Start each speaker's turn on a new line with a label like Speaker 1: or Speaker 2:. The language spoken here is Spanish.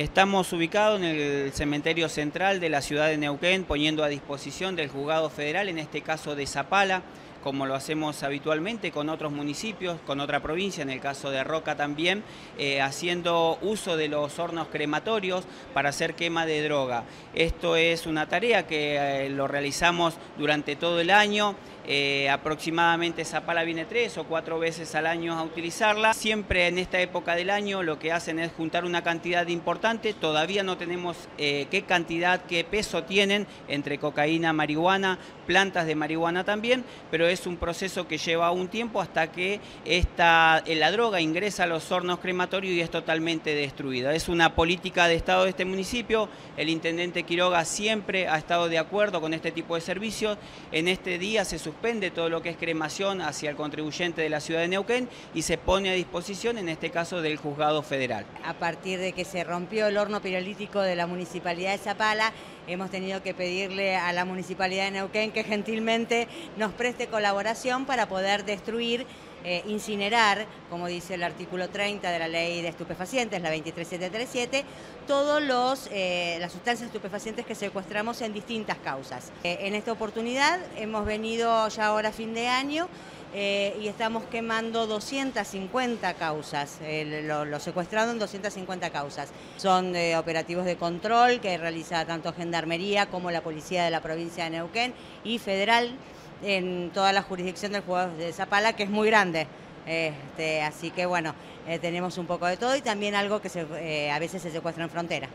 Speaker 1: Estamos ubicados en el cementerio central de la ciudad de Neuquén, poniendo a disposición del juzgado federal, en este caso de Zapala, como lo hacemos habitualmente con otros municipios, con otra provincia, en el caso de Roca también, eh, haciendo uso de los hornos crematorios para hacer quema de droga. Esto es una tarea que eh, lo realizamos durante todo el año. Eh, aproximadamente Zapala viene tres o cuatro veces al año a utilizarla. Siempre en esta época del año lo que hacen es juntar una cantidad importante, todavía no tenemos qué cantidad, qué peso tienen entre cocaína, marihuana, plantas de marihuana también, pero es un proceso que lleva un tiempo hasta que esta, eh, la droga ingresa a los hornos crematorios y es totalmente destruida. Es una política de Estado de este municipio, el intendente Quiroga siempre ha estado de acuerdo con este tipo de servicios. En este día se suspende todo lo que es cremación hacia el contribuyente de la ciudad de Neuquén y se pone a disposición, en este caso, del juzgado federal.
Speaker 2: A partir de que se rompió el horno pirolítico de la municipalidad de Zapala, hemos tenido que pedirle a la municipalidad de Neuquén que gentilmente nos preste colaboración para poder destruir eh, incinerar, como dice el artículo 30 de la ley de estupefacientes, la 23737, todas eh, las sustancias estupefacientes que secuestramos en distintas causas. Eh, en esta oportunidad hemos venido ya ahora a fin de año y estamos quemando 250 causas, lo, lo, secuestrado en 250 causas. Son operativos de control que realiza tanto Gendarmería como la Policía de la provincia de Neuquén y Federal en toda la jurisdicción del juego de Zapala, que es muy grande. Este, así que bueno, eh, tenemos un poco de todo y también algo que se, eh, a veces se secuestra en frontera.